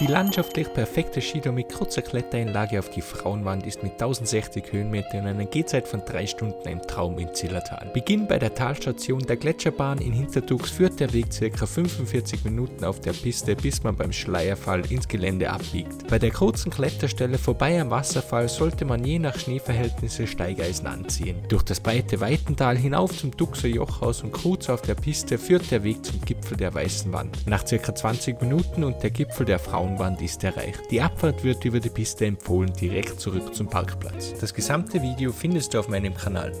Die landschaftlich perfekte Skidoor mit kurzer Klettereinlage auf die Frauenwand ist mit 1060 Höhenmetern und einer Gehzeit von 3 Stunden ein Traum im Zillertal. Beginn bei der Talstation der Gletscherbahn in Hintertux führt der Weg ca. 45 Minuten auf der Piste, bis man beim Schleierfall ins Gelände abbiegt. Bei der kurzen Kletterstelle vorbei am Wasserfall sollte man je nach Schneeverhältnisse Steigeisen anziehen. Durch das breite Weitental hinauf zum Duxer Jochhaus und Kruz auf der Piste führt der Weg zum Gipfel der Weißen Wand. Nach ca. 20 Minuten und der Gipfel der Frauen Frauenwand ist erreicht. Die Abfahrt wird über die Piste empfohlen, direkt zurück zum Parkplatz. Das gesamte Video findest du auf meinem Kanal.